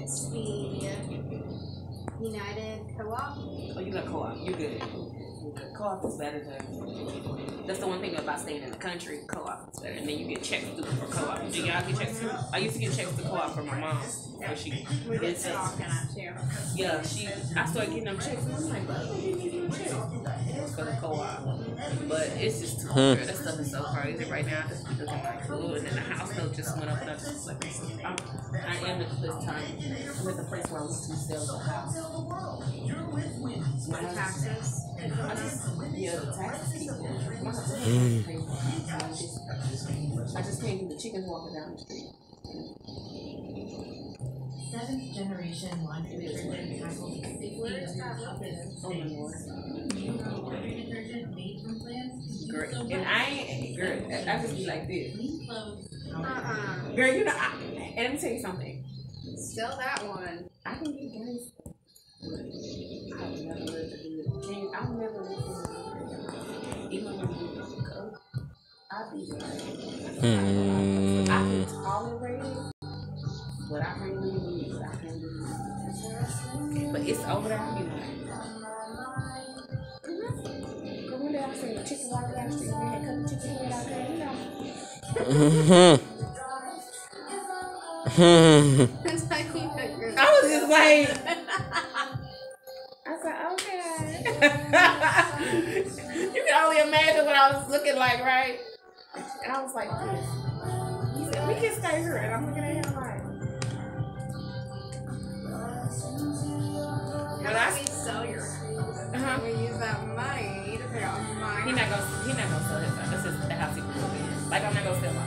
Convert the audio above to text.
It's the United Co-op. Oh, you got co-op. You good. Co-op is better than. That's the one thing about staying in the country. Co-op is better, and then you get checks through for co-op. Do y'all get checks through? I used to get checks through co-op from my mom. When she We get it's a- stock in it yeah, she. I started getting them checks, and I'm like, why would you give me a check? It's for the co-op, but it's just too hmm. hard. That stuff is so crazy right now. I just be looking like, ooh, and then the house note just went up, and I just like, I'm, I am at this time. I'm at the place where I'm looking to sell the house. My taxes. I just, taxes it, so I just, came from the chickens walking down the street. Seventh generation laundry detergent tackles sixty? Oh. Detergent made from plants. Girl, and I girl, I just be like this. Uh-uh. Girl, you know, I, and let me tell you something. Still that one. I can get gangs. I've never lived to do it. Can I've never lived to do it. Even when go, I'd be like, I Hmm. can tolerate it, but I really it. I can't do. But it's over there, I'll be like. One day I seen a chicken walking down the street, and had cut the chicken head out there, you know. It's like you got your- I was just like, you can only imagine what I was looking like, right? And I was like, this. He said, we can stay here. And I'm looking at him like, How about we sell your house? uh-huh. We use that money to pay off my He not gonna, he not gonna sell his house. That's just the house he grew up in. Like, I'm not gonna sell.